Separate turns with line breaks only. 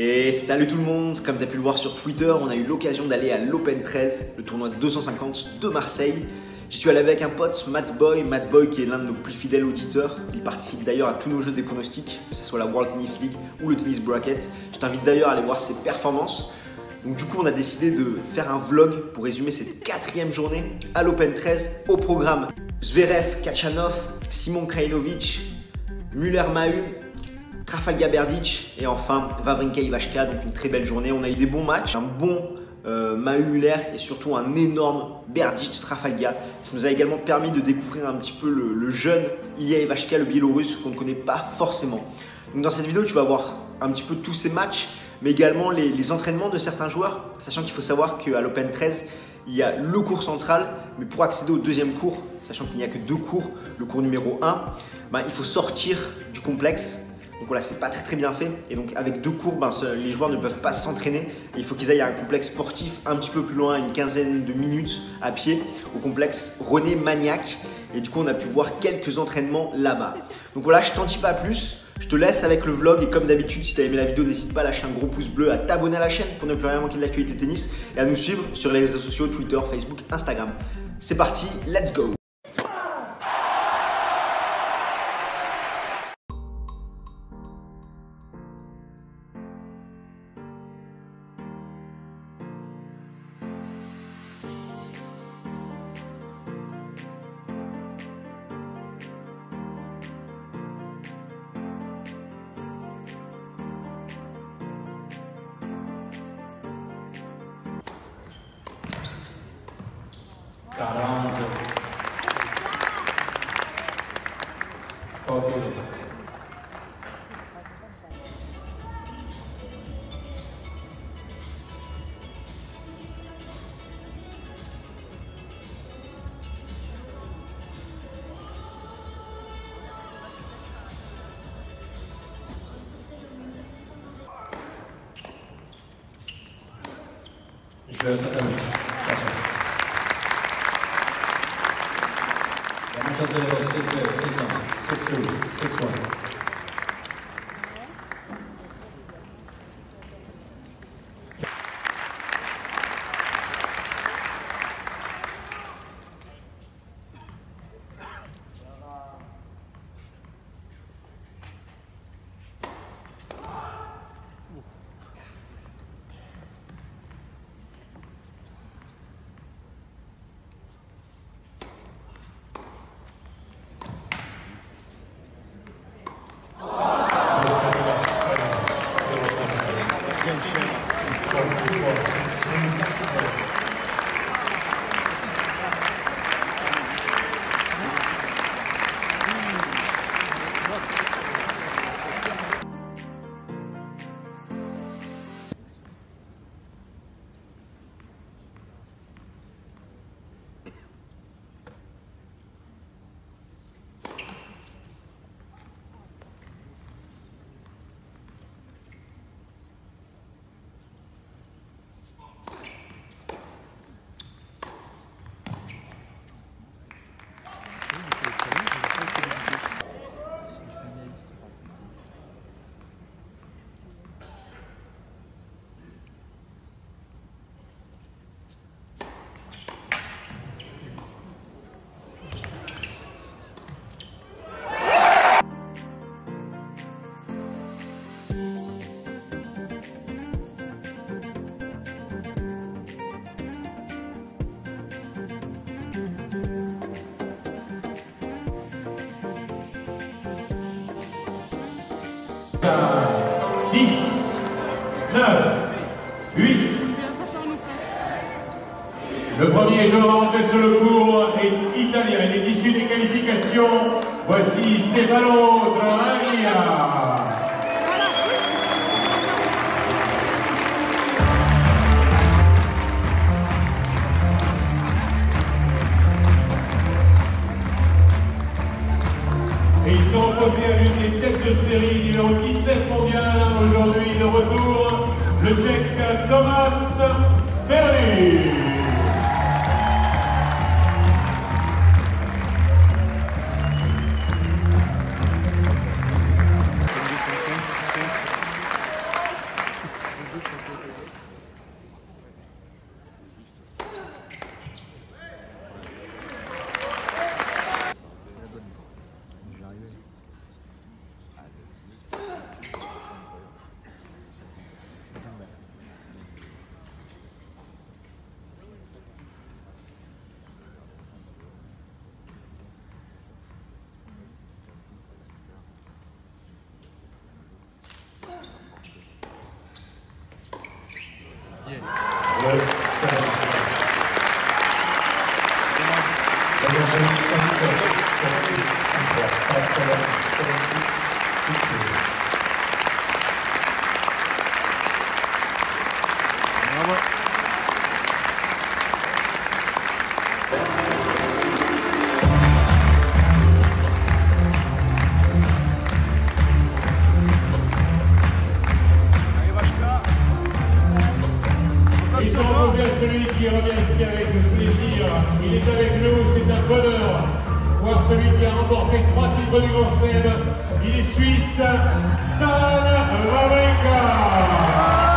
Et salut tout le monde, comme tu as pu le voir sur Twitter, on a eu l'occasion d'aller à l'Open 13, le tournoi 250 de Marseille. J'y suis allé avec un pote, Matt Boy, Matt Boy qui est l'un de nos plus fidèles auditeurs. Il participe d'ailleurs à tous nos jeux des pronostics, que ce soit la World Tennis League ou le Tennis Bracket. Je t'invite d'ailleurs à aller voir ses performances. Donc du coup, on a décidé de faire un vlog pour résumer cette quatrième journée à l'Open 13 au programme Zverev, Kachanov, Simon Krajinovic, Muller-Mahu, Trafalgar Berdic et enfin Vavrinka Ivashka. Donc une très belle journée. On a eu des bons matchs, un bon euh, Mahu Muller et surtout un énorme Berdic Trafalgar. Ça nous a également permis de découvrir un petit peu le, jeune Ilya Ivashka, le biélorusse qu'on ne connaît pas forcément. Donc dans cette vidéo, tu vas voir un petit peu tous ces matchs, mais également les, entraînements de certains joueurs, sachant qu'il faut savoir qu'à l'Open 13, il y a le cours central, mais pour accéder au deuxième cours, sachant qu'il n'y a que deux cours, le cours numéro 1, ben, il faut sortir du complexe donc voilà, c'est pas très très bien fait. Et donc avec deux cours, ben, les joueurs ne peuvent pas s'entraîner. Il faut qu'ils aillent à un complexe sportif un petit peu plus loin, une quinzaine de minutes à pied, au complexe René Magnac. Et du coup, on a pu voir quelques entraînements là-bas. Donc voilà, je t'en dis pas plus. Je te laisse avec le vlog et comme d'habitude, si tu as aimé la vidéo, n'hésite pas à lâcher un gros pouce bleu, à t'abonner à la chaîne pour ne plus rien manquer de l'actualité tennis et à nous suivre sur les réseaux sociaux Twitter, Facebook, Instagram. C'est parti, let's go
Caranza, Fogueira. Exatamente. Manchester City 6-0, 6-1. Le premier joueur à entrer sur le cours est italien. Il est issu des qualifications. Voici Stefano Travaglia. Ils sont opposés à l'une des têtes de série, numéro 17 mondial aujourd'hui de retour, le tchèque Thomas Berny. Le bonheur. Voir celui qui a remporté trois titres du Grand Chelem. Il est suisse, Stan Wawrinka.